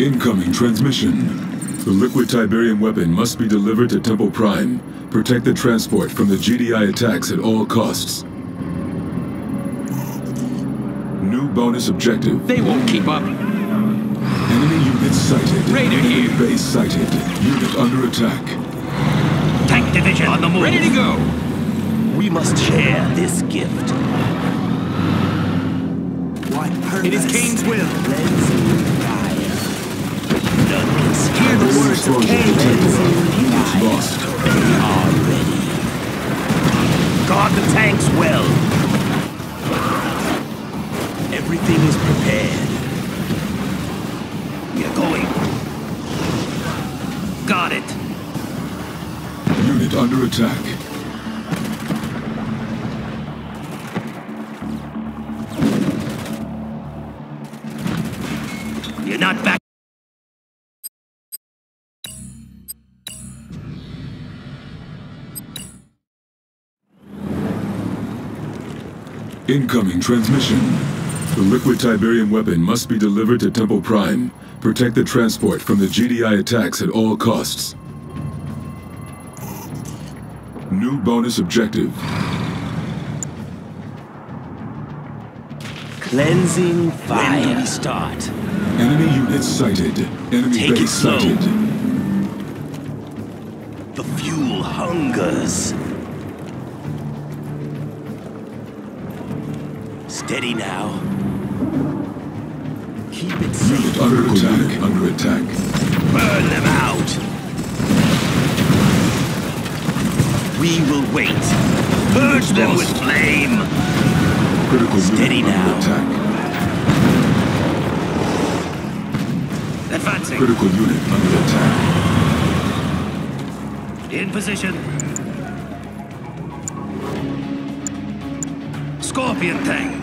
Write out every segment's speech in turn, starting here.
Incoming transmission. The liquid Tiberium weapon must be delivered to Temple Prime. Protect the transport from the GDI attacks at all costs. New bonus objective. They won't keep up. Enemy unit sighted. Raider Enemy here. base sighted. Unit under attack. Tank division on the move. Ready to go. We must share this gift. What purpose? It is Kane's will. Can Hear the words of fire. lost. They are ready. Guard the tanks well. Everything is prepared. We are going. Got it. Unit under attack. Incoming transmission. The liquid Tiberium weapon must be delivered to Temple Prime. Protect the transport from the GDI attacks at all costs. New bonus objective. Cleansing When do fire. we start? Enemy units sighted. Enemy Take it base sighted. The fuel hungers. Steady now. Keep it safe. under attack. Under attack. Burn them out. We will wait. Purge them with flame. Critical Steady unit now. attack. Advancing. Critical unit under attack. In position. Scorpion tank.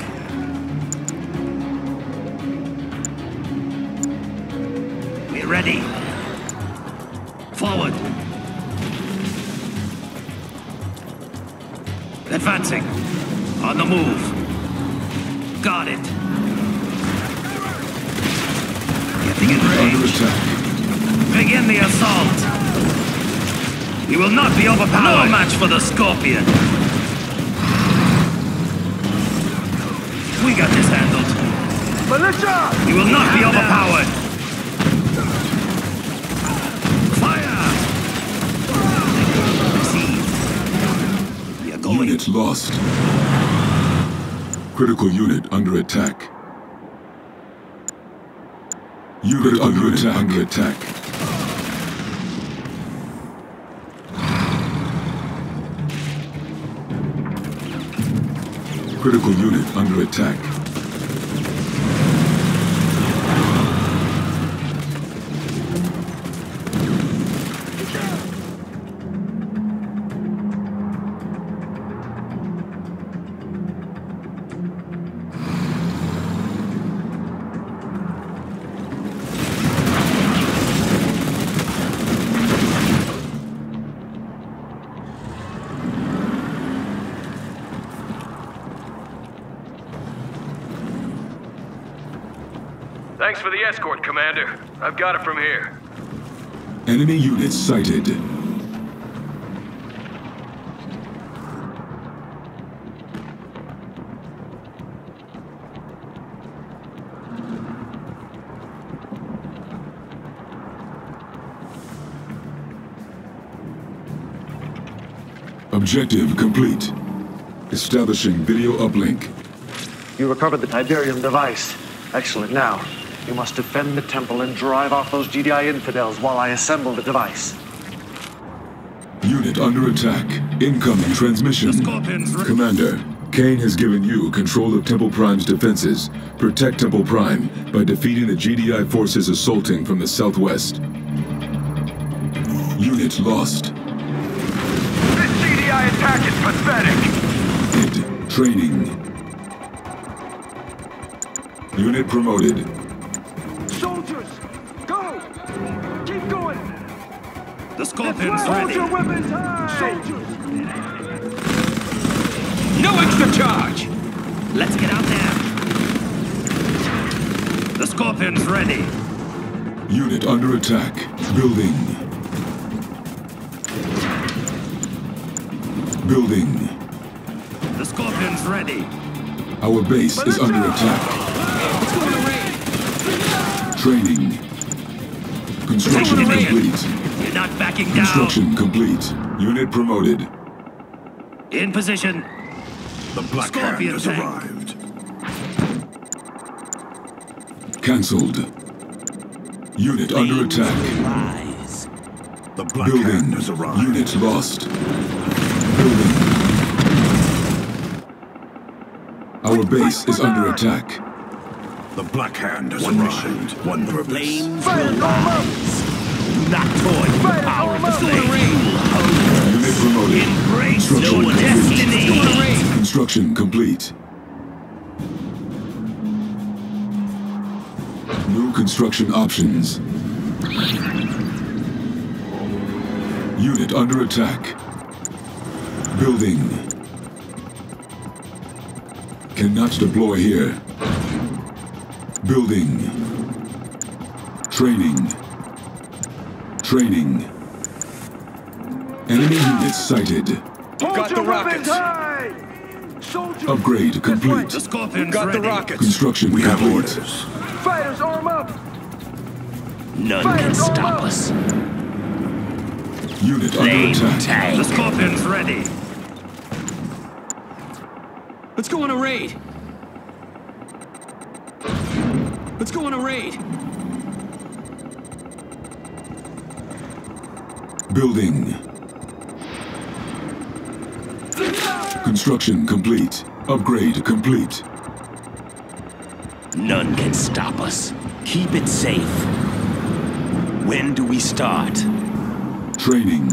Ready. Forward. Advancing. On the move. Got it. Getting in range. Begin the assault. We will not be overpowered. No match for the Scorpion. We got this handled. Militia! We will not be overpowered. Unit lost. Critical unit under attack. Unit under attack. Under attack. Critical unit under attack. Thanks for the escort, Commander. I've got it from here. Enemy units sighted. Objective complete. Establishing video uplink. You recovered the Tiberium device. Excellent. Now, you must defend the temple and drive off those GDI infidels while I assemble the device. Unit under attack. Incoming transmission. The Scorpions re- Commander, Kane has given you control of Temple Prime's defenses. Protect Temple Prime by defeating the GDI forces assaulting from the southwest. Unit lost. This GDI attack is pathetic! Id training. Unit promoted. The Scorpion's Hold ready. your weapons high! Soldiers! No extra charge. Let's get out there. The Scorpion's ready. Unit under attack. Building. Building. The Scorpion's ready. Our base is under attack. Let's go on a raid. Training. Construction Taking complete. You're backing down. Construction complete. Unit promoted. In position. The Black Scorpion Hand has tank. arrived. Cancelled. Unit under attack. Rise. The Black Hand has arrived. Unit lost. Building. Our base is under attack. The Black Hand has one arrived. One purpose. Flames not toy with the power arm of the up! flame. Unit promoted. Embrace your destiny. Go on a raid. Construction complete. New construction options. Unit under attack. Building. Cannot deploy here. Building. Training. Training. Enemy units sighted. Hold got the rockets. Soldiers! Upgrade complete. The way. Scorpion's Got the rockets. Construction We have orders. Fighters arm up! None can Fighters arm stop us. Unit under Flame attack. The. Scorpion's ready. Let's go on a raid. Let's go on a raid. Building. Construction complete. Upgrade complete. None can stop us. Keep it safe. When do we start? Training.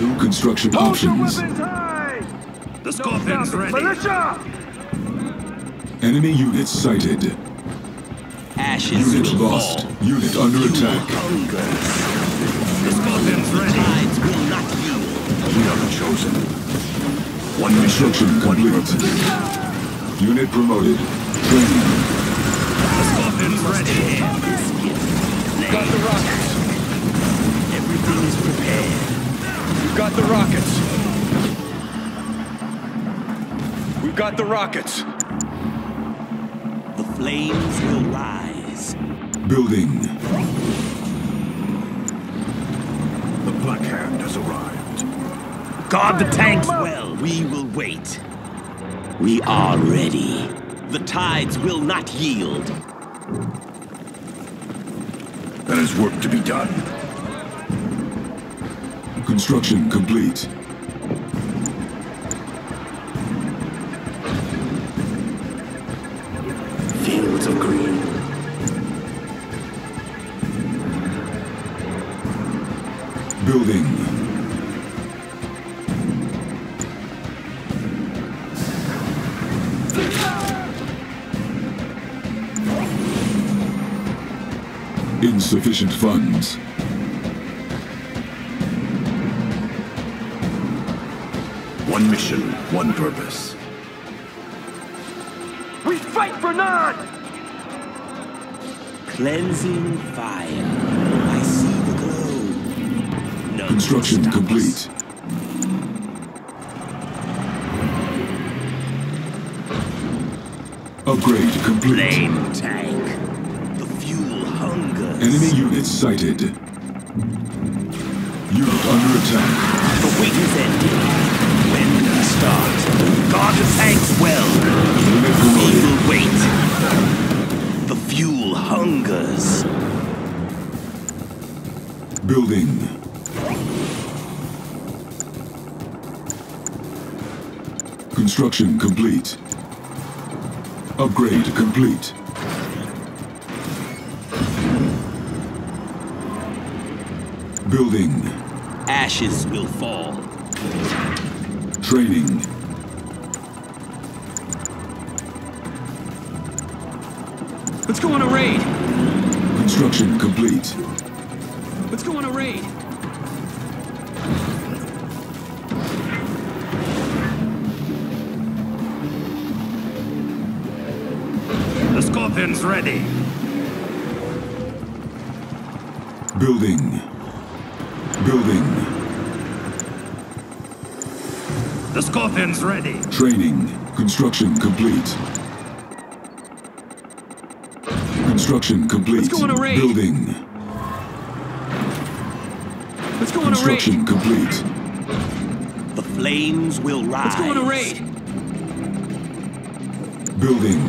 New construction Hold options. The Don't Scorpion's ready. Militia! Enemy units sighted. Ashes Unit will lost. fall. Unit under attack. Hungers. The Scorpion's ready. Tides will not yield. We are the chosen. One mission, Construction one complete. purpose. Unit promoted. Training. The Scorpion's ready. Got the rockets. Everything is prepared. We've got the rockets. We've got the rockets. The flames will rise. Building. The Black Hand has arrived. Guard the tanks well. We will wait. We are ready. The tides will not yield. There is work to be done. Construction complete. Insufficient funds. One mission, one purpose. We fight for none! Cleansing fire. I see the glow. None Construction complete. us. Upgrade complete. Flame tank. The fuel hungers. Enemy units sighted. Unit under attack. The wait is ended. When do we start? Guard the tanks well. Unit promoted. will wait. The fuel hungers. Building. Construction complete. Upgrade complete. Building. Ashes will fall. Training. Let's go on a raid. Construction complete. Let's go on a raid. The Scorpion's ready. Building. Building. The Scorpion's ready. Training. Construction complete. Construction complete. Let's go on a raid. Building. Let's go on a Construction complete. The flames will rise. Let's go on a raid. Building.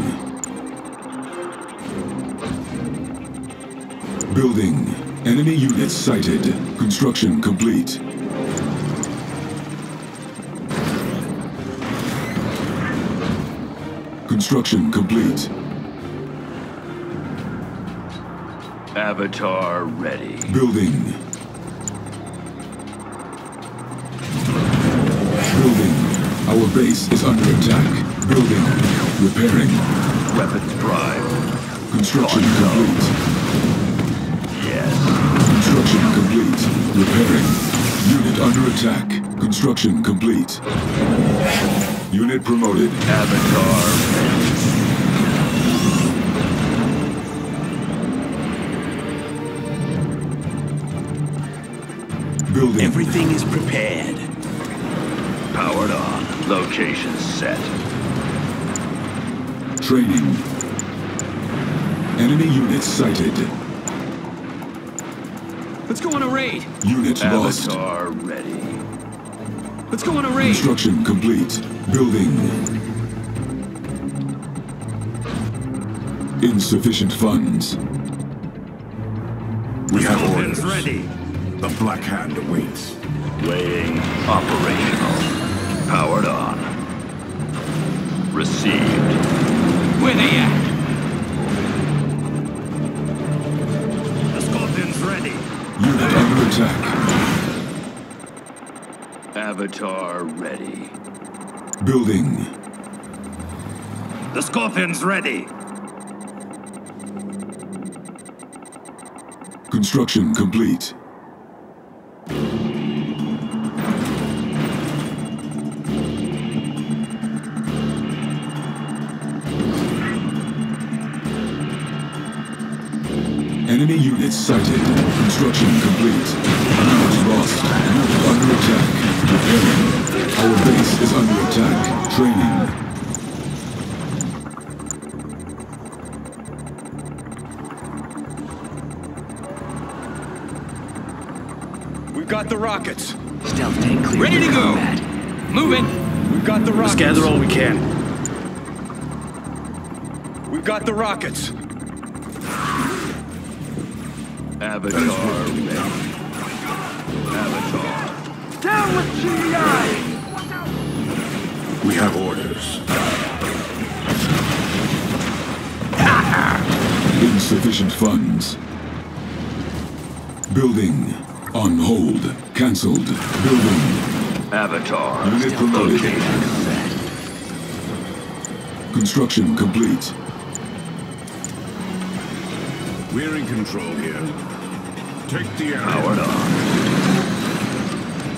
Building. Enemy units sighted. Construction complete. Construction complete. Avatar ready. Building. Building. Our base is under attack. Building. Repairing. Weapons prime. Construction complete. Construction complete. Repairing. Unit under attack. Construction complete. Unit promoted. Avatar. Building. Everything is prepared. Powered on. Location set. Training. Enemy units sighted. Let's go on a raid. Unit lost. Avatar ready. Let's go on a raid. Construction complete. Building. Insufficient funds. We have orders. ready. The Black Hand awaits. Weighing operational. Powered on. Received. Where they at? Attack. Avatar ready. Building. The Scorpion's ready. Construction complete. Enemy units sighted. Construction complete. Unit lost. Unit under attack. Repairing. Our base is under attack. Training. We've got the rockets. Stealth tank clear Ready to go. combat. Moving. We've got the rockets. Let's gather all we can. We've got the rockets. Insufficient funds. Building. On hold. Cancelled. Building. Avatar. Unit promoted. Location. Construction complete. We're in control here. Take the arrow. Powered on.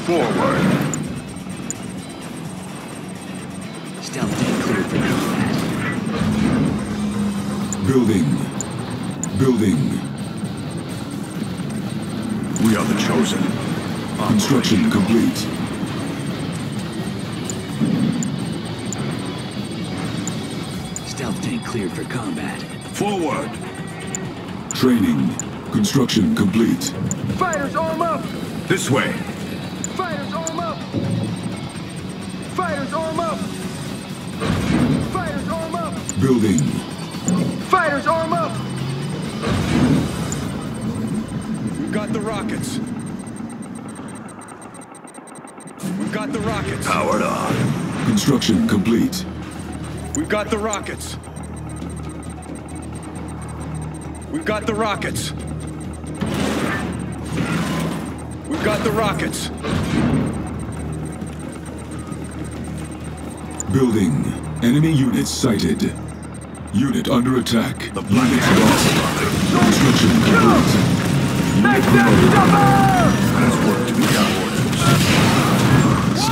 Forward. Stealth tank clear for combat. Building. Building. We are the chosen. Construction complete. Stealth tank cleared for combat. Forward. Training. Construction complete. Fighters arm up! This way. Fighters arm up! Fighters arm up! Fighters arm up! Building. Fighters arm up! Got the rockets. We've got the rockets. Powered on. Construction complete. We've got the rockets. We've got the rockets. We've got the rockets. Building. Enemy units sighted. Unit under attack. The Black Unit lost. Construction complete. Make them suffer! There's work to be done.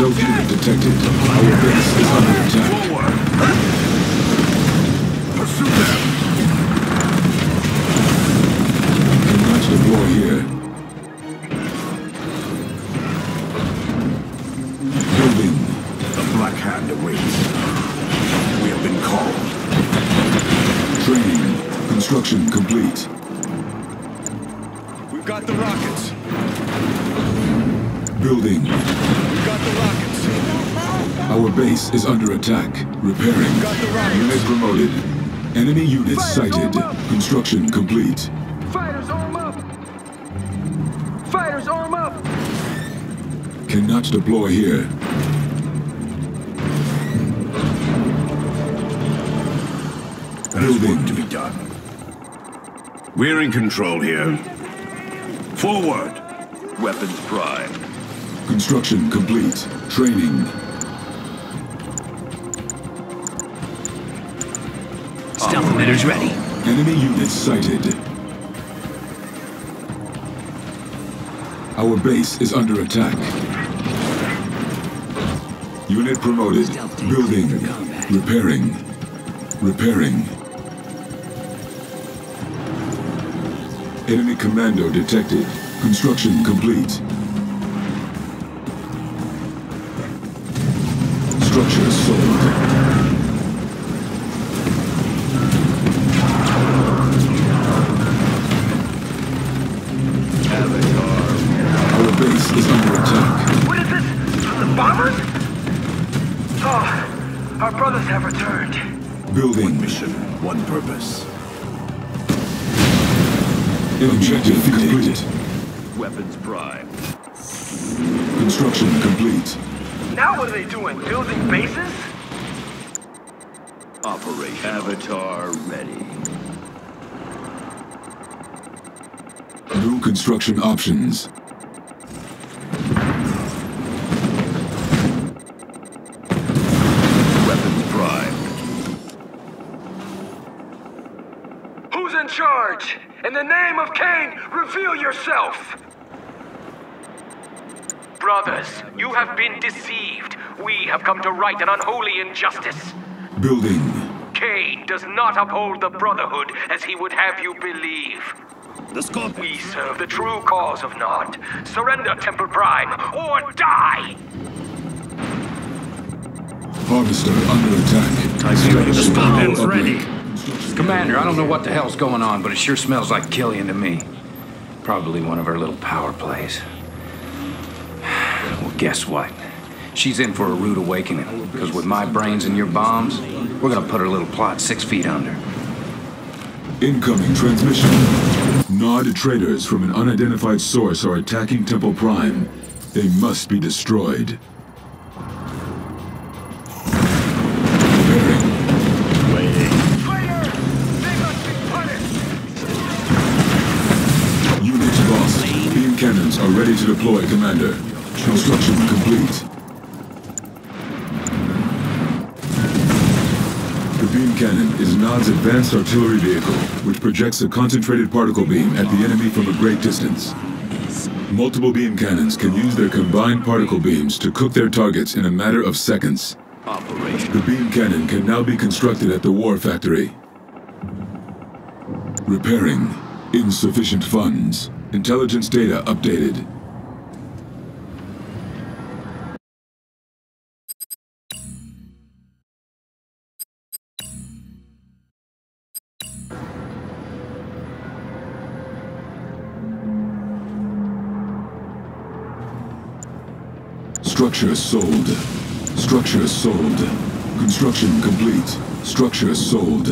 Detected. Our base is under attack. Forward. Pursue them! Here. Building. The Black Hand awaits. We have been called. Training. Construction complete. We've got the rockets. Building. We've got the rockets. Our base is under attack. Repairing. Got the rockets. Unit promoted. Enemy units sighted. Construction complete. Fighters arm up! Fighters arm up! Cannot deploy here. There's work Building. to be done. We're in control here. Forward! Weapons prime. Construction complete. Training. Stealth emitters ready. Enemy units sighted. Our base is under attack. Unit promoted. Building. cleared for combat. Repairing. Repairing. Enemy commando detected. Construction complete. Construction options. Weapons prime. Who's in charge? In the name of Kane, reveal yourself! Brothers, you have been deceived. We have come to right an unholy injustice. Building. Kane does not uphold the Brotherhood as he would have you believe. The Scorpion. We serve the true cause of Nod. Surrender Temple Prime, or die! Harvester under attack. The Scorpion's Power ready. Commander, I don't know what the hell's going on, but it sure smells like Kilian to me. Probably one of her little power plays. Well, guess what? She's in for a rude awakening, because with my brains and your bombs, we're gonna put her little plot six feet under. Incoming transmission. Nod traders from an unidentified source are attacking Temple Prime. They must be destroyed. Units lost. Beam cannons are ready to deploy, Commander. Construction complete. Beam cannon is Nod's advanced artillery vehicle, which projects a concentrated particle beam at the enemy from a great distance. Multiple beam cannons can use their combined particle beams to cook their targets in a matter of seconds. Operation. The beam cannon can now be constructed at the War Factory. Repairing. Insufficient funds. Intelligence data updated. Structure sold. Structure sold. Construction complete. Structure sold.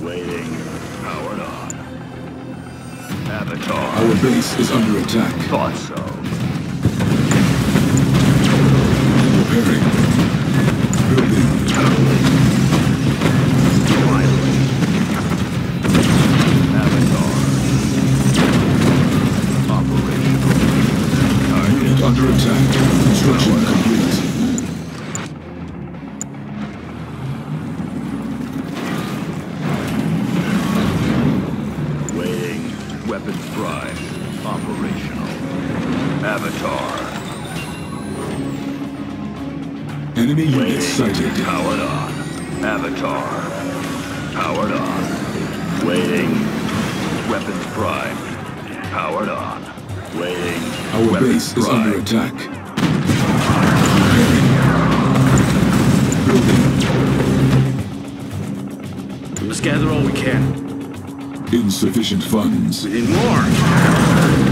Waiting. Powered on. Avatar. Our base is under attack. Thought so. Repairing. Building. Under attack. Construction complete. Waiting. Weapons prime. Operational. Avatar. Enemy units sighted. Powered on. Avatar. Powered on. Waiting. Weapons prime. Powered on. Waiting. Our Weapons base is prime. under attack. Building. Let's gather all we can. Insufficient funds. We need more.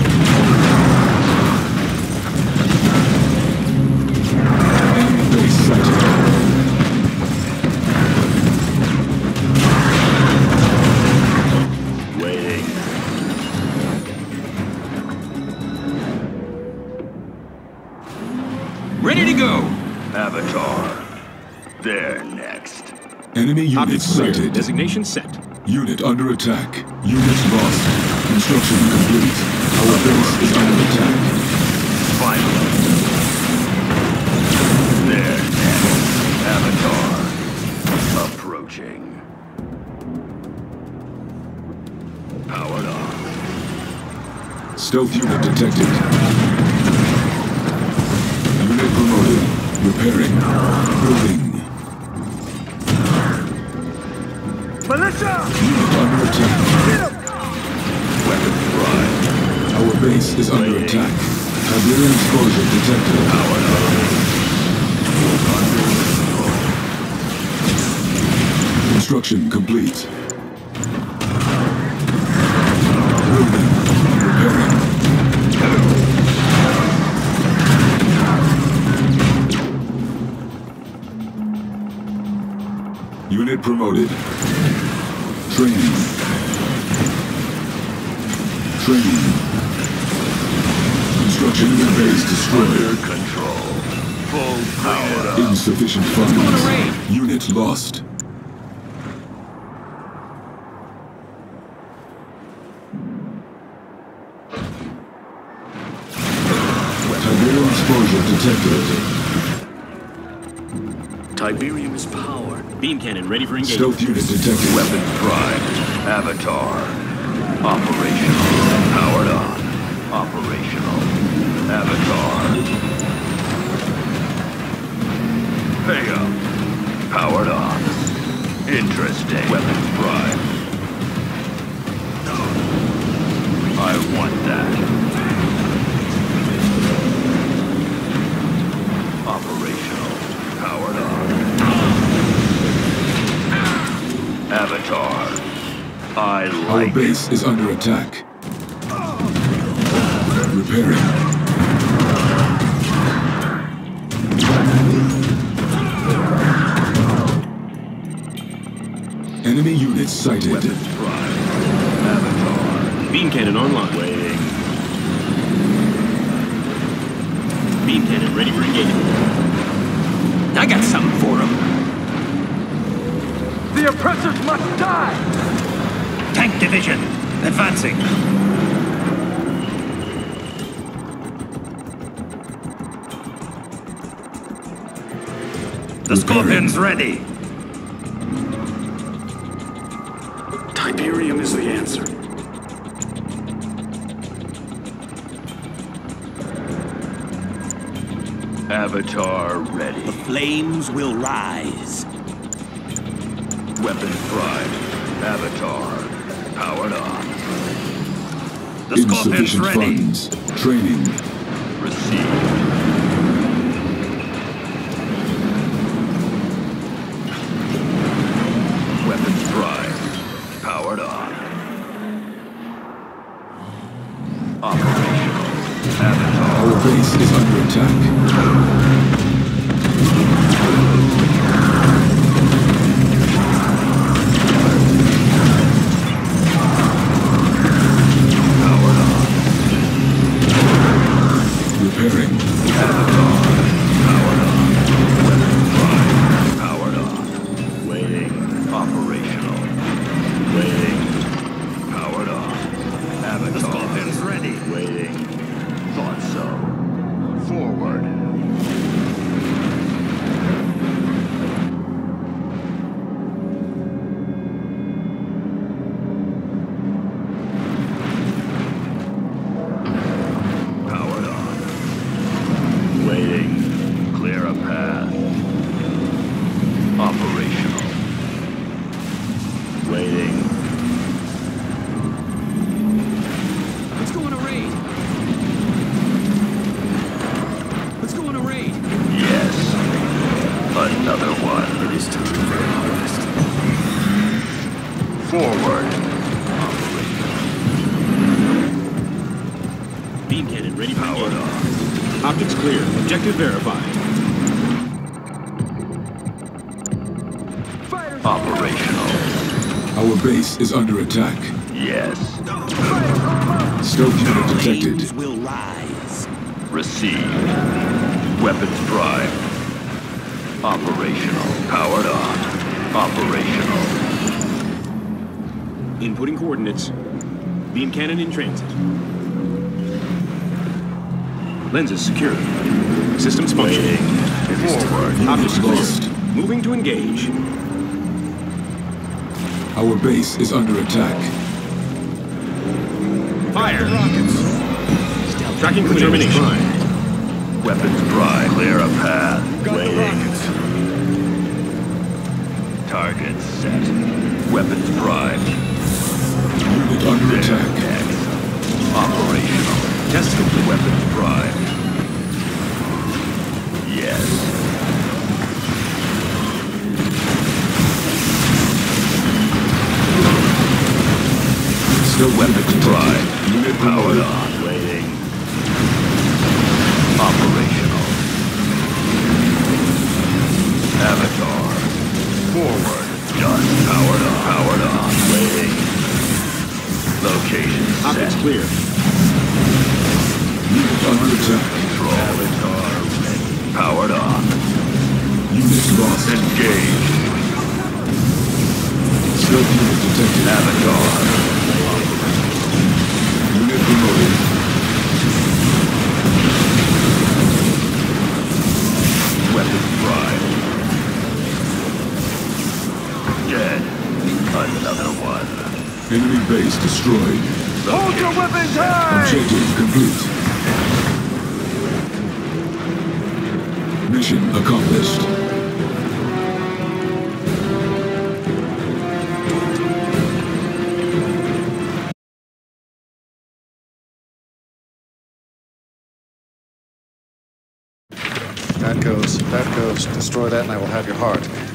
Enemy units clear. sighted. Designation set. Unit under attack. Unit lost. Construction complete. Our base is under attack. Finally. They're. Avatar. Approaching. Powered on. Stealth unit detected. Unit promoted. Repairing. Building. Militia! Under attack. Weapon prime. Our base is under attack. Tiberium explosion detected. Powered on. Construction complete. Building. Repairing. Unit promoted. Training. Training. Construction unit base destroyed. Control. Full power. Insufficient funds. Unit lost. Tiberium exposure detected. Tiberium is powered. Beam cannon ready for engagement. Stealth unit detected. Weapon prime. Avatar. Operational. Powered on. Operational. Avatar. Pay up. Uh, powered on. Interesting. Weapon prime. I want that. Operational. Powered on. Avatar. I Our base is under attack. Repairing. Enemy units sighted. prime. Avatar. Beam cannon online. Waiting. Beam cannon ready for engagement. I got something for him. The oppressors must die! Tank division, advancing. The Scorpion's ready. Tiberium is the answer. Avatar ready. The flames will rise. Weapon prime. Avatar. Powered on. The Scorpion's ready. funds. Training. Received. Base is under attack. Yes. Stealth unit detected. Flames will rise. Received. Weapons prime. Operational. Powered on. Operational. Inputting coordinates. Beam cannon in transit. Lenses secure. Systems functioning. Forward. Optics Lost. clear. Moving to engage. Our base is under attack. Fire. Rockets! Tracking for termination. Weapons prime. Clear a path. Got the Waiting. rockets. Target set. Weapons prime. Unit under attack. X. Operational. Test complete. Weapons prime. Yes. Stealth unit Weapons prime. Unit Powered on. Waiting. Operational. Avatar. Forward. Done. Powered on. Powered on. Waiting. Location Optics set. clear. Unit under attack. Control. Avatar ready. Powered on. Unit lost. Engage. Stealth unit detected. Avatar. Base destroyed. Hold your weapons high! Objective complete. Mission accomplished. That goes, that goes. Destroy that and I will have your heart.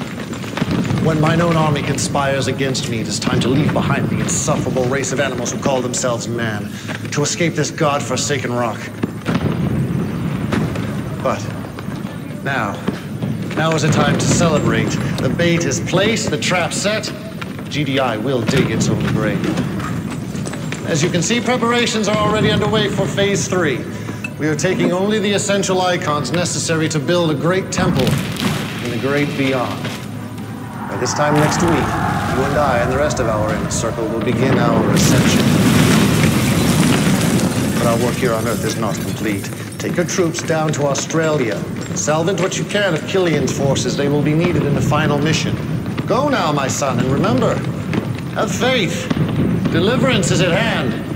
When mine own army conspires against me, it is time to leave behind the insufferable race of animals who call themselves man, to escape this god-forsaken rock. But now, now is the time to celebrate. The bait is placed, the trap set. GDI will dig its own grave. As you can see, preparations are already underway for phase three. We are taking only the essential icons necessary to build a great temple in the great beyond. This time next week, you and I and the rest of our inner circle will begin our ascension. But our work here on Earth is not complete. Take your troops down to Australia. Salvage what you can of Kilian's forces. They will be needed in the final mission. Go now, my son, and remember, have faith. Deliverance is at hand.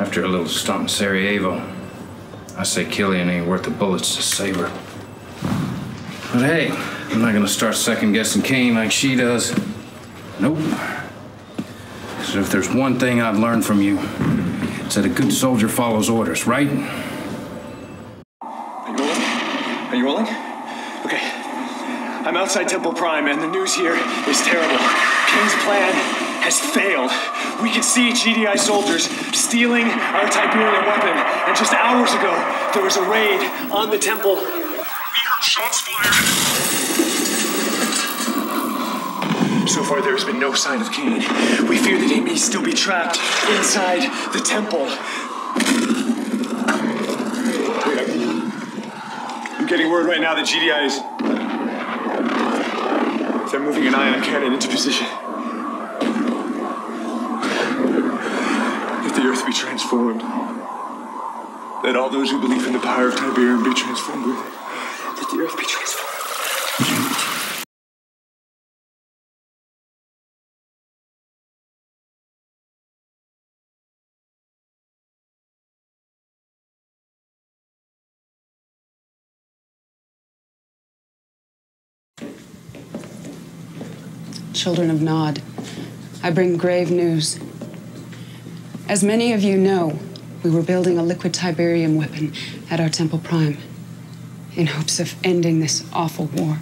After a little stump in Sarajevo, I say Kilian ain't worth the bullets to save her. But hey, I'm not gonna start second guessing Kane like she does. Nope. So if there's one thing I've learned from you, it's that a good soldier follows orders, right? Are you rolling? Are you rolling? Okay. I'm outside Temple Prime, and the news here is terrible. King's plan has failed. We can see GDI soldiers stealing our Tiberium weapon, and just hours ago, there was a raid on the temple. We heard shots fired. So far, there has been no sign of Kane. We fear that he may still be trapped inside the temple. I'm getting word right now that GDI is. They're moving an ion cannon into position. earth be transformed. Let all those who believe in the power of Tiberium be transformed with it. Let the earth be transformed. Children of Nod, I bring grave news. As many of you know, we were building a liquid Tiberium weapon at our Temple Prime in hopes of ending this awful war.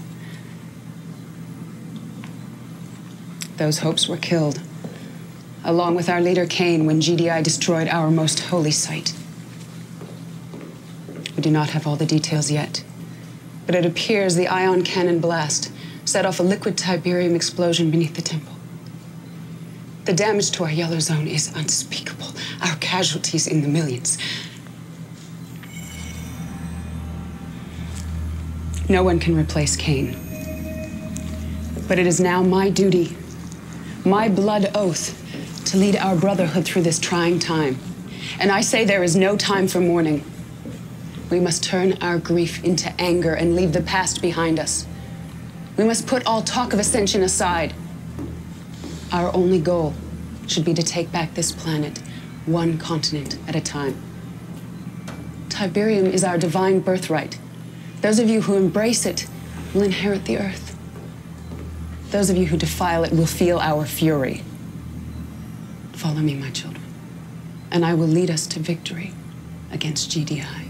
Those hopes were killed, along with our leader Kane, when GDI destroyed our most holy site. We do not have all the details yet, but it appears the ion cannon blast set off a liquid Tiberium explosion beneath the temple. The damage to our yellow zone is unspeakable. Our casualties in the millions. No one can replace Kane. But it is now my duty, my blood oath, to lead our brotherhood through this trying time. And I say there is no time for mourning. We must turn our grief into anger and leave the past behind us. We must put all talk of ascension aside. Our only goal should be to take back this planet, one continent at a time. Tiberium is our divine birthright. Those of you who embrace it will inherit the earth. Those of you who defile it will feel our fury. Follow me, my children, and I will lead us to victory against GDI.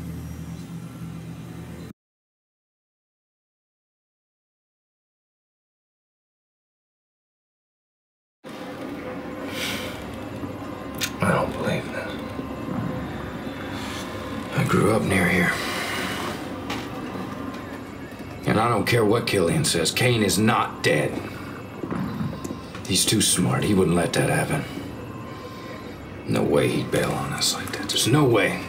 Up near here. And I don't care what Kilian says, Kane is not dead. He's too smart. He wouldn't let that happen. No way he'd bail on us like that. There's no way.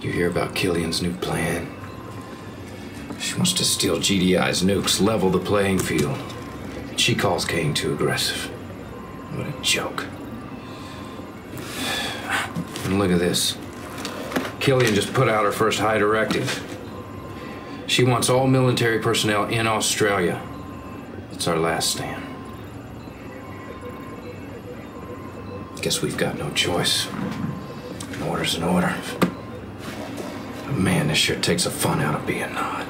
You hear about Kilian's new plan? She wants to steal GDI's nukes, level the playing field. She calls Kane too aggressive. What a joke. And look at this. Kilian just put out her first high directive. She wants all military personnel in Australia. It's our last stand. Guess we've got no choice. An order's an order. Man, this sure takes the fun out of being Nod.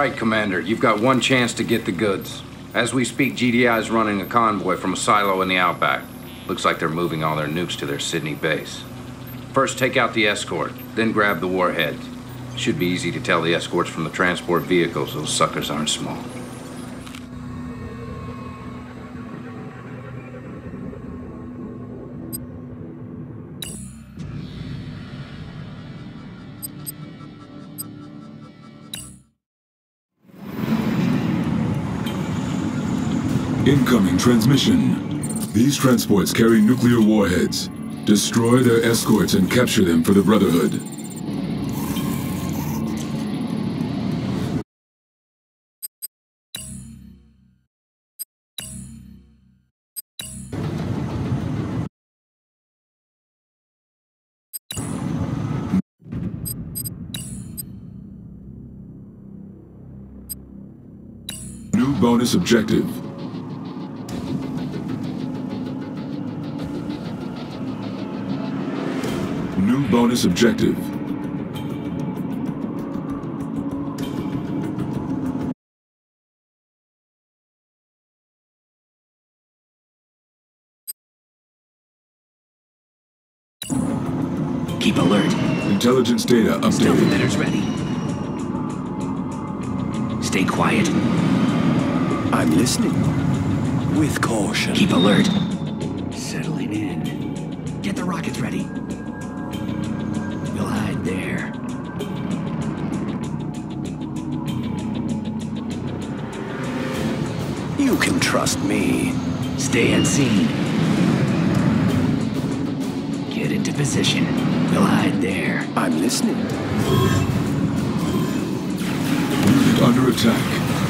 Right, Commander, you've got one chance to get the goods. As we speak, GDI is running a convoy from a silo in the outback. Looks like they're moving all their nukes to their Sydney base. First, take out the escort, then grab the warheads. Should be easy to tell the escorts from the transport vehicles. Those suckers aren't small. Incoming transmission. These transports carry nuclear warheads. Destroy their escorts and capture them for the Brotherhood. New bonus objective. New bonus objective. Keep alert. Intelligence data Stealth updated. emitters ready. Stay quiet. I'm listening. With caution. Keep alert. Settling in. Get the rockets ready. Trust me. Stay unseen. Get into position. We'll hide there. I'm listening. Unit under attack.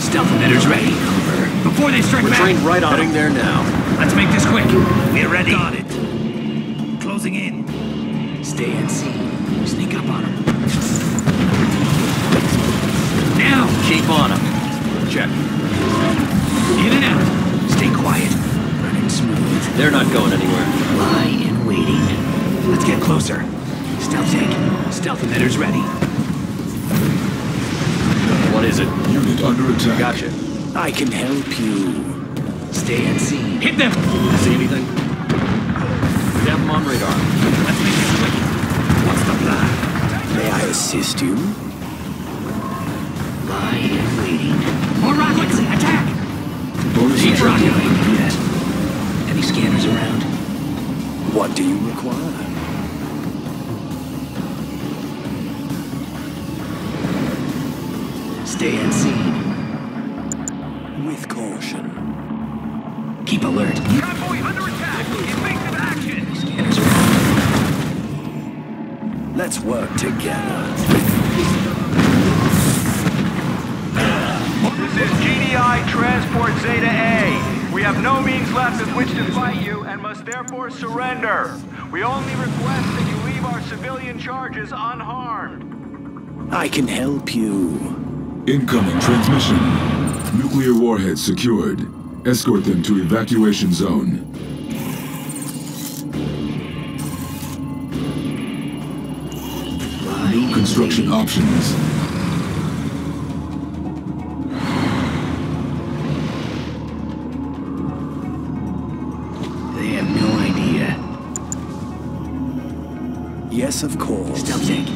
Stealth emitters ready. Over. Before they strike We're back. trained right on Heading there now. Let's make this quick. We're ready. Got it. Closing in. Stay unseen. Sneak up on them. Now. Keep on him. Check. In and out. Stay quiet. Running smooth. They're not going anywhere. Lie in waiting. Let's get closer. Stealth tank. Stealth emitters ready. What is it? Unit under attack. Gotcha. I can help you. Stay unseen. Hit them! See anything? We have them on radar. Let's make this quick. What's the plan? May I assist you? Lie in waiting. More rockets! Attack! Bonus Keep rocking. objective. Yes. Any scanners around? What do you require? Stay unseen. With caution. Keep alert. Convoy under attack! Invasive action! Scanners around. Let's work together. GDI Transport Zeta A. We have no means left with which to fight you and must therefore surrender. We only request that you leave our civilian charges unharmed. I can help you. Incoming transmission. Nuclear warheads secured. Escort them to evacuation zone. New construction options. Yes, of course. Stealth tank.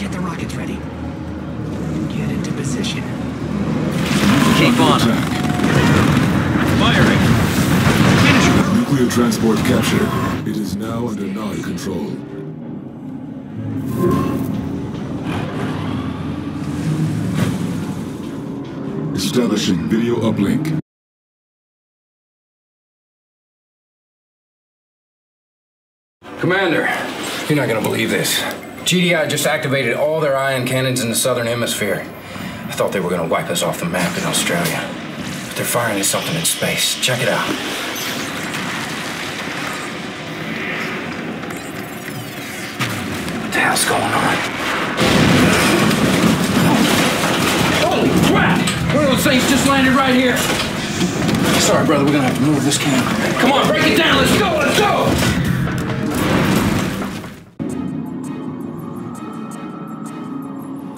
Get the rockets ready. Get into position. Keep on him. attack. Firing! Finish! Nuclear transport captured. It is now under Nod control. Establishing video uplink. Commander, you're not gonna believe this. GDI just activated all their ion cannons in the southern hemisphere. I thought they were gonna wipe us off the map in Australia. But they're firing at something in space. Check it out. What the hell's going on? Holy crap! One of those things just landed right here. Sorry, brother, we're gonna have to move this camera. Come on, break it down. Let's go, let's go!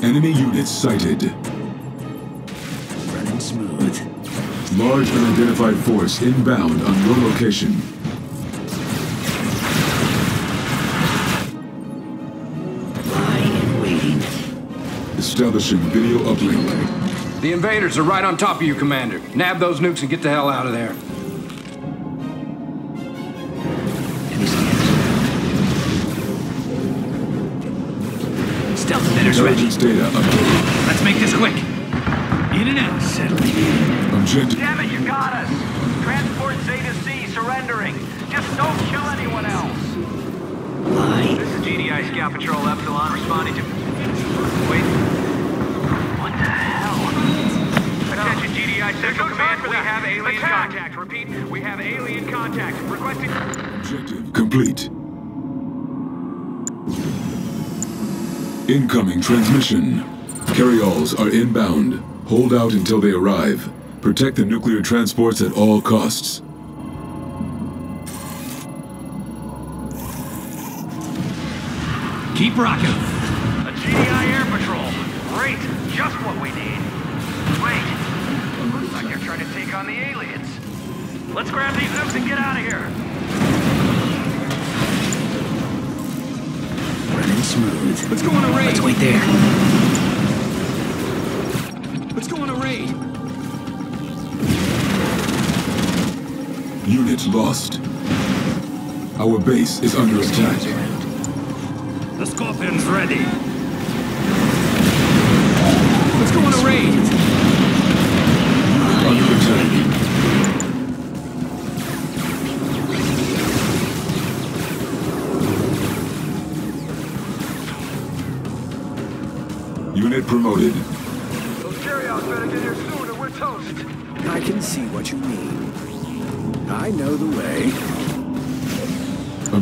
Enemy units sighted. Running smooth. Large unidentified force inbound on your location. Lie in waiting. Establishing video uplink. The invaders are right on top of you, Commander. Nab those nukes and get the hell out of there. Stealth emitters ready. Data updated. Let's make this quick. In and out. Settling in. Objective. Damn it, you got us! Transport Zeta C surrendering. Just don't kill anyone else. Lie. This is GDI Scout Patrol Epsilon responding to. Wait. What the hell? Attention GDI Central Command, we have alien contact. Repeat, we have alien contact. Requesting... Objective complete. Incoming transmission. Carryalls are inbound. Hold out until they arrive. Protect the nuclear transports at all costs. Keep rocking. A GDI Air Patrol. Great. Just what we need. Wait. Looks like they're trying to take on the aliens. Let's grab these nukes and get out of here. Running smooth. Let's go on a raid. Let's wait there. Let's go on a raid. Unit lost. Our base is under attack. The Scorpion's ready.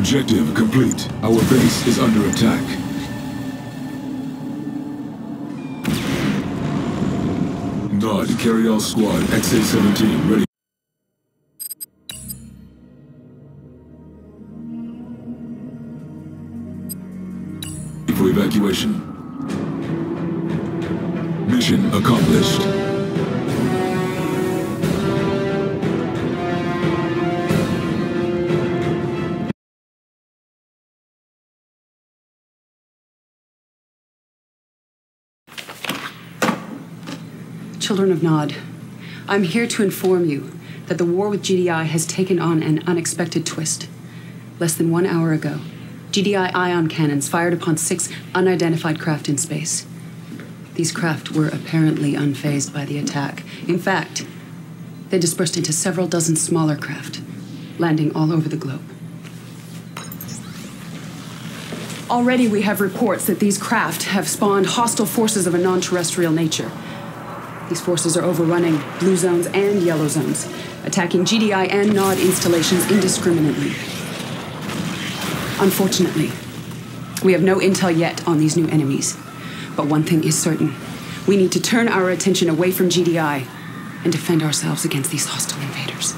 Objective complete. Our base is under attack. Nod, carryall squad, XA-17, ready. Children of Nod, I'm here to inform you that the war with GDI has taken on an unexpected twist. Less than one hour ago, GDI ion cannons fired upon six unidentified craft in space. These craft were apparently unfazed by the attack. In fact, they dispersed into several dozen smaller craft, landing all over the globe. Already, we have reports that these craft have spawned hostile forces of a non terrestrial nature. These forces are overrunning blue zones and yellow zones, attacking GDI and NOD installations indiscriminately. Unfortunately, we have no intel yet on these new enemies. But one thing is certain we need to turn our attention away from GDI and defend ourselves against these hostile invaders.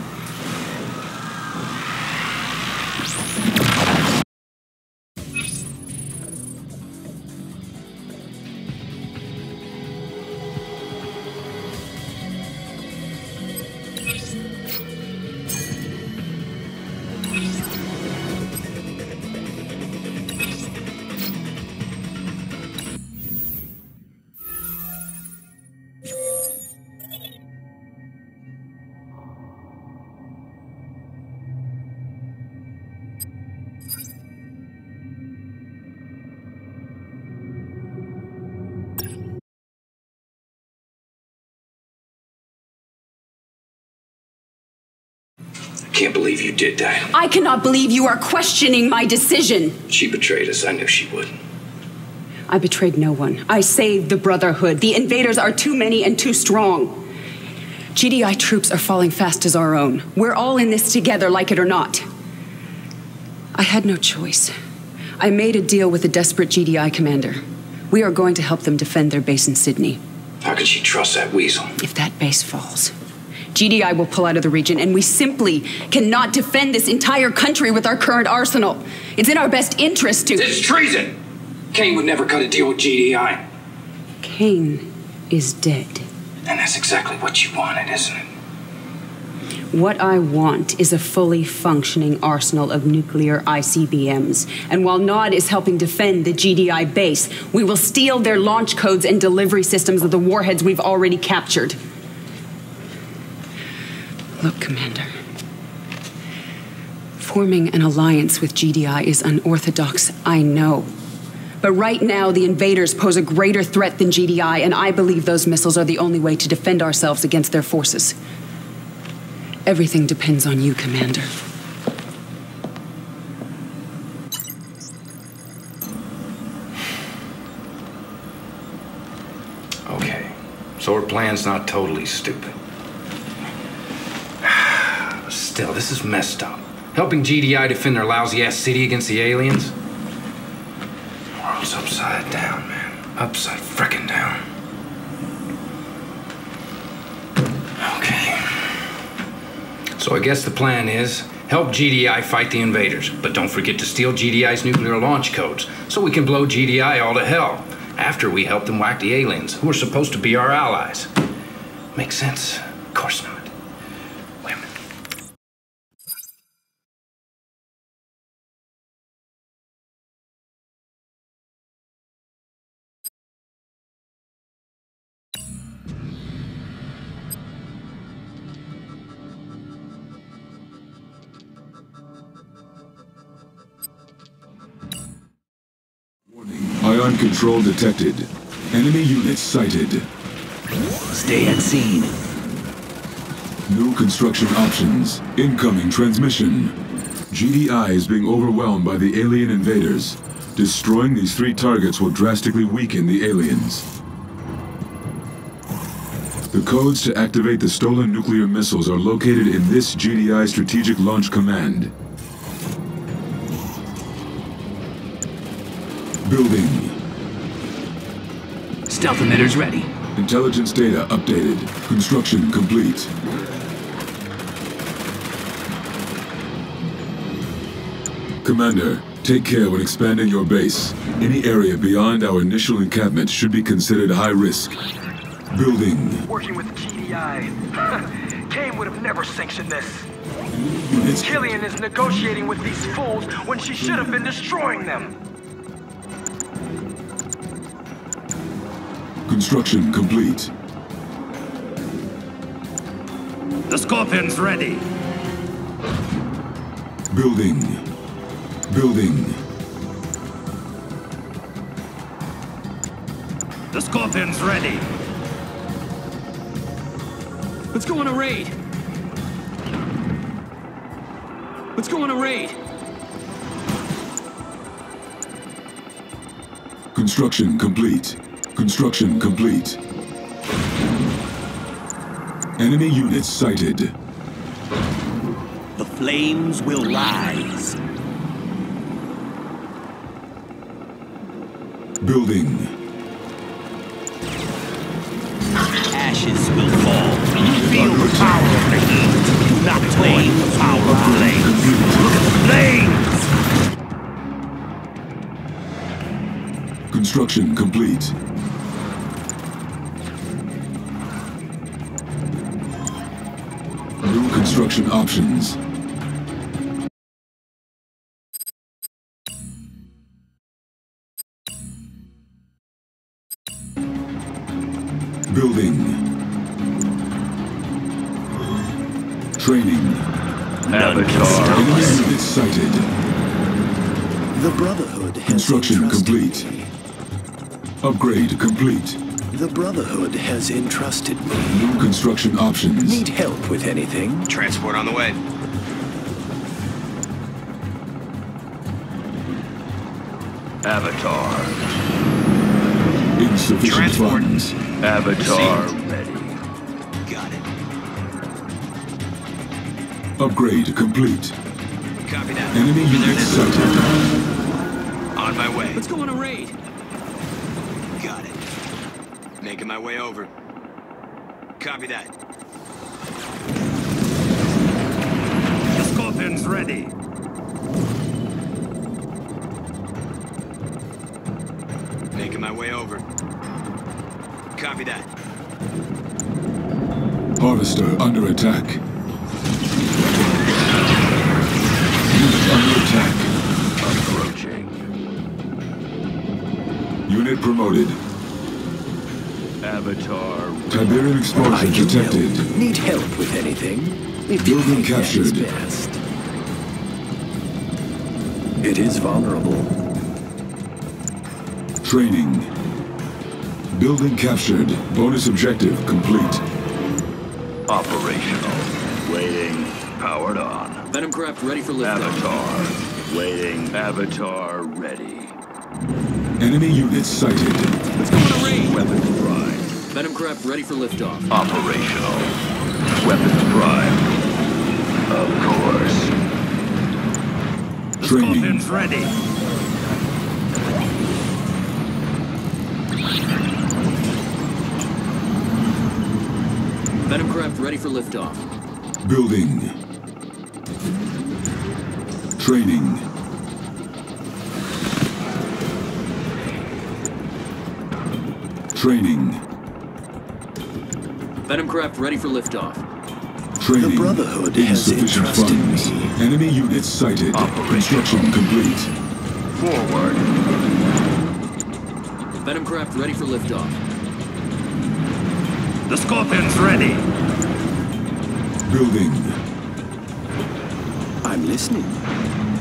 Can't believe you did that. I cannot believe you are questioning my decision. She betrayed us. I knew she would. I betrayed no one. I saved the Brotherhood. The invaders are too many and too strong. GDI troops are falling fast as our own. We're all in this together, like it or not. I had no choice. I made a deal with a desperate GDI commander. We are going to help them defend their base in Sydney. How could she trust that weasel? If that base falls, GDI will pull out of the region, and we simply cannot defend this entire country with our current arsenal. It's in our best interest to. It's treason! Kane would never cut a deal with GDI. Kane is dead. And that's exactly what you wanted, isn't it? What I want is a fully functioning arsenal of nuclear ICBMs. And while NOD is helping defend the GDI base, we will steal their launch codes and delivery systems of the warheads we've already captured. Look, Commander. Forming an alliance with GDI is unorthodox, I know. But right now, the invaders pose a greater threat than GDI, and I believe those missiles are the only way to defend ourselves against their forces. Everything depends on you, Commander. Okay, so her plan's not totally stupid. Still, this is messed up. Helping GDI defend their lousy ass city against the aliens? World's upside down, man. Upside frickin' down. Okay. So I guess the plan is help GDI fight the invaders, but don't forget to steal GDI's nuclear launch codes so we can blow GDI all to hell after we help them whack the aliens, who are supposed to be our allies. Makes sense? Of course not. Control detected. Enemy units sighted. Stay at scene. New construction options. Incoming transmission. GDI is being overwhelmed by the alien invaders. Destroying these three targets will drastically weaken the aliens. The codes to activate the stolen nuclear missiles are located in this GDI Strategic Launch Command. Building. Stealth emitters ready. Intelligence data updated. Construction complete. Commander, take care when expanding your base. Any area beyond our initial encampment should be considered high risk. Building. Working with GDI. Kane would have never sanctioned this. Kilian is negotiating with these fools when she should have been destroying them. Construction complete. The Scorpion's ready. Building. Building. The Scorpion's ready. Let's go on a raid. Let's go on a raid. Construction complete. Construction complete. Enemy units sighted. The flames will rise. Building. Ashes will fall. Feel the power of the heat. Do not claim the power of flames. Look at the flames! Construction complete. Construction options. Building. Training. Avatar. Enemy units sighted. The Brotherhood has Construction complete. me. Upgrade complete. The Brotherhood has entrusted me. New construction options. Need help with anything? Transport on the way. Avatar. Insufficient funds. Avatar ready. Got it. Upgrade complete. Copy that. Enemy units sighted. On my way. Let's go on a raid. Got it. Making my way over. Copy that. The Scorpion's ready. Making my way over. Copy that. Harvester under attack. Unit under attack. Approaching. Unit promoted. Avatar. Tiberium explosion detected. Need help with anything? If you Building think that is captured. best. It is vulnerable. Training. Building captured. Bonus objective complete. Operational. Waiting. Powered on. Venom craft ready for liftoff. Avatar. Waiting. Avatar ready. Enemy units sighted. Let's go on a raid. Weapons prime. Venom craft ready for liftoff. Operational. Weapons prime. Of course. The Training. Scorpion's ready. Venom craft ready for liftoff. Building. Training. Training. Venom craft ready for liftoff. Training. The Brotherhood has Insufficient entrusted funds. me. Enemy units sighted. Construction complete. Forward. Venom craft ready for liftoff. The Scorpion's ready. Building. I'm listening.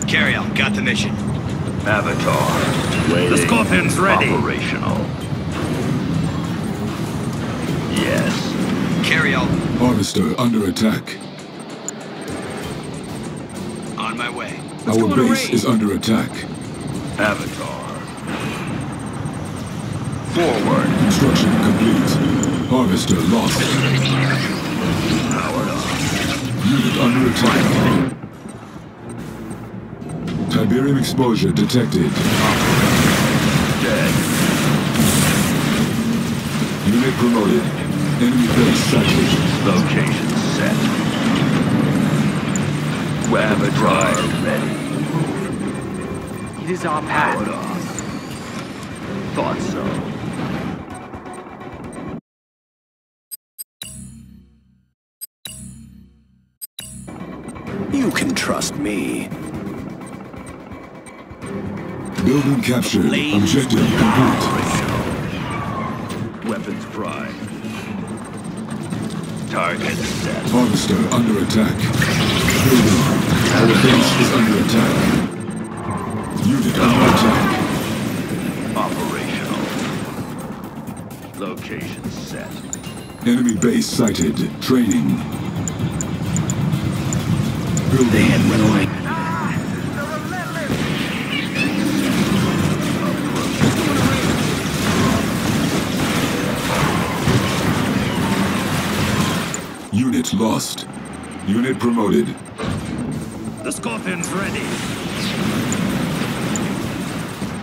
Carry out. Got the mission. Avatar. Waiting. The Scorpion's ready. Operational. Yes. Carry out. Harvester under attack. On my way. Our base is under attack. Avatar. Forward. Construction complete. Harvester lost. Powered on. Unit under attack. Tiberium exposure detected. Dead. Unit promoted. Enemy base sighted. Location set. Weapon drive ready. It is our path. Thought so. You can trust me. Building captured. Objective complete. Target set. Harvester under attack. Building. Our base is under attack. Unit under attack. Operational. Location set. Enemy base sighted. Training. Building. Unit lost. Unit promoted. The Scorpion's ready.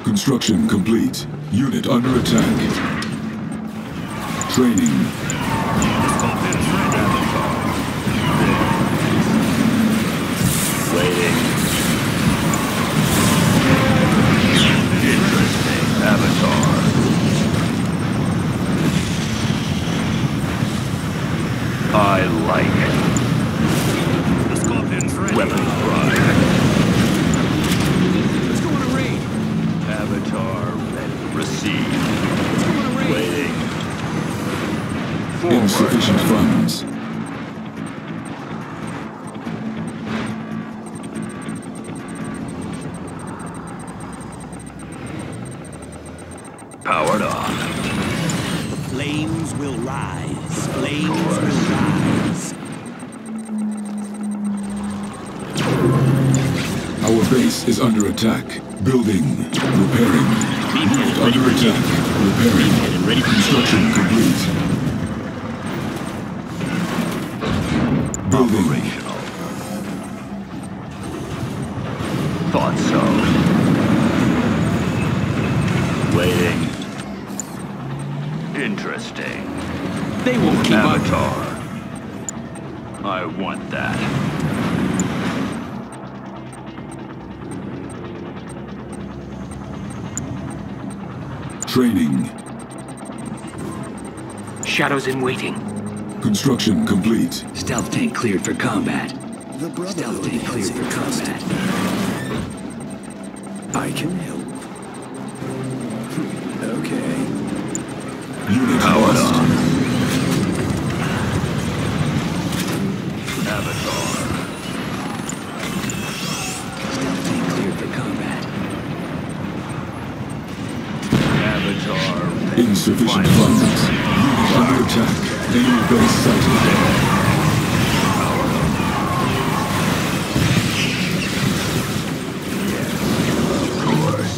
Construction complete. Unit under attack. Training. The Scorpion's ready. Waiting. Interesting. Avatar. I like it. The Scorpion's ready. Weapon prime. Let's go on a raid. Avatar ready. Receive. Let's go on a raid. Waiting. Forward. Insufficient funds. Is under attack. Building. Repairing. Under attack. Repairing. Ready Construction complete. Building. Shadows in waiting. Construction complete. Stealth tank cleared for combat. The hmm, Stealth tank cleared for combat. I can help. Okay. Unit Powered lost. on. Avatar. Stealth tank cleared for combat. Avatar. Insufficient funds. Attack. Base sighted. Of course.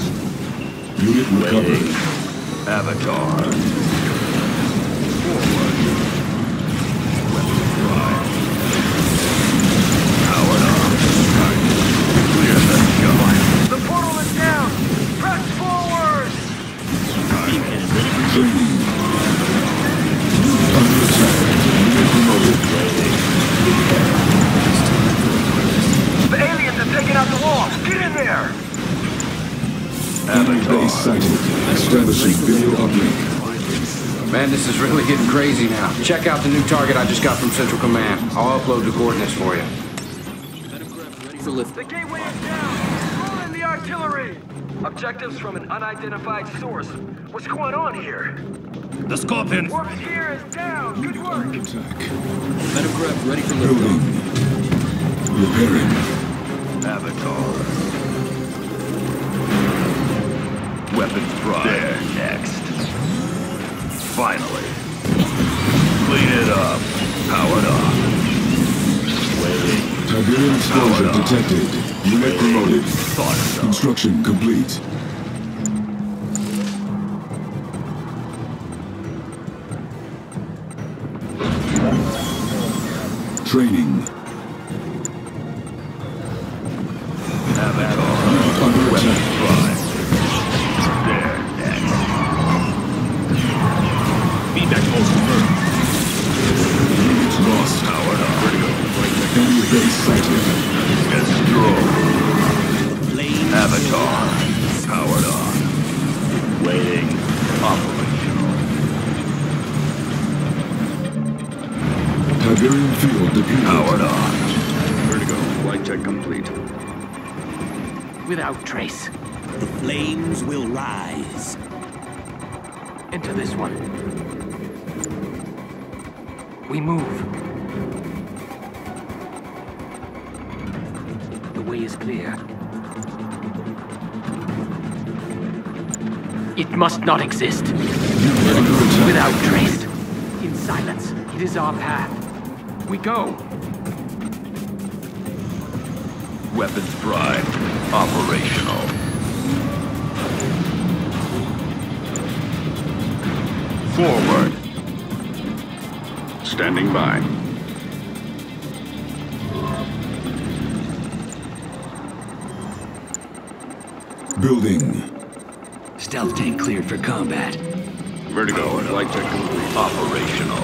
Unit recovered. Avatar. Base sighted. Establishing video uplink. Man, this is really getting crazy now. Check out the new target I just got from Central Command. I'll upload the coordinates for you. The gateway is down! Roll in the artillery! Objectives from an unidentified source. What's going on here? The Scorpion. Warp sphere is down! Good work! Under attack. Metacraft ready for Building. Repairing. Avatar. Weapons prime. There, next. Finally. Clean it up. Powered on. Waiting. Tiberium explosion detected. Unit promoted. Construction complete. Training. Powered on. Vertigo. Flight check complete. Without trace. The flames will rise. Into this one. We move. The way is clear. It must not exist. Without trace. In silence. It is our path. We go. Weapons prime. Operational. Forward. Standing by. Building. Stealth tank cleared for combat. Vertigo. Flight check complete. Operational.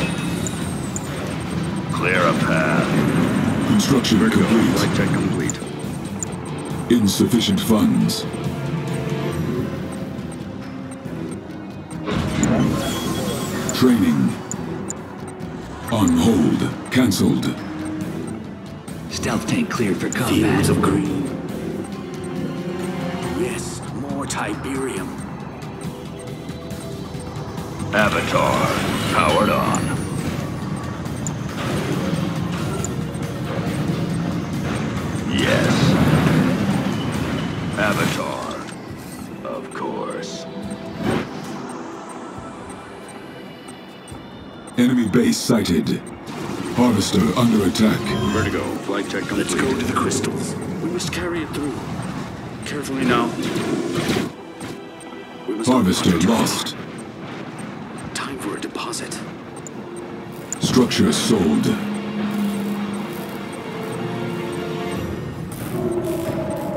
Clear a path. Construction Vertigo. complete. Flight check complete. Insufficient funds. Training. On hold. Cancelled. Stealth tank cleared for combat. Fields of green. Yes, more Tiberium. Avatar. Powered on. Yes. Enemy base sighted. Harvester under attack. Vertigo. Flight check complete. Let's go to the crystals. We must carry it through. Carefully now. We must Harvester lost. Time for a deposit. Structure sold.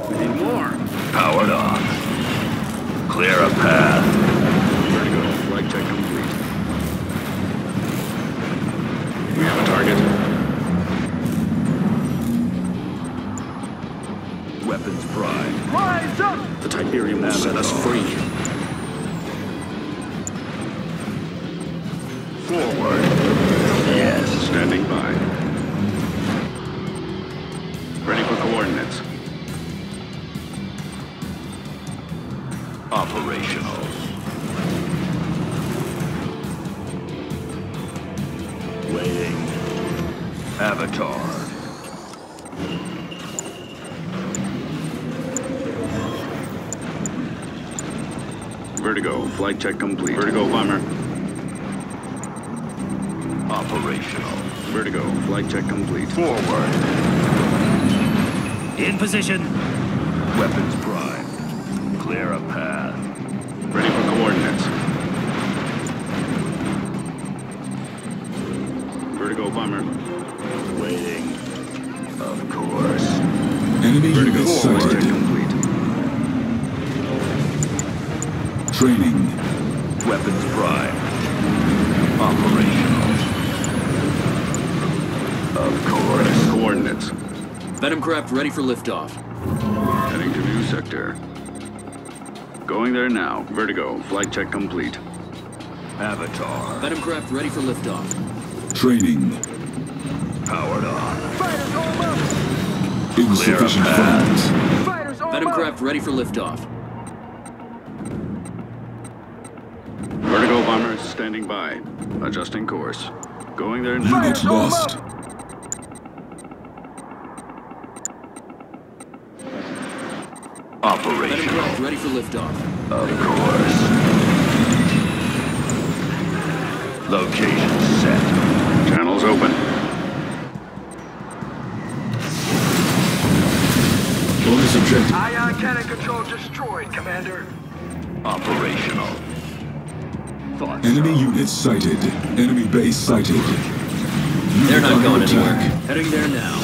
We need more. Powered on. Clear a path. Check complete. Vertigo bomber. Operational. Vertigo, flight check complete. Forward. In position. Venom craft ready for liftoff. Heading to new sector. Going there now. Vertigo. Flight check complete. Avatar. Venom craft ready for liftoff. Training. Powered on. Fighters arm up! Insufficient Clear a funds. Fighters arm Venom craft ready for liftoff. Vertigo bombers standing by. Adjusting course. Going there now. Unit lost. Operational. Ready for liftoff. Of course. Location set. Channels open. Bonus objective. Ion cannon control destroyed, Commander. Operational. Thought Enemy units sighted. Enemy base sighted. They're not going under anywhere. Heading there now.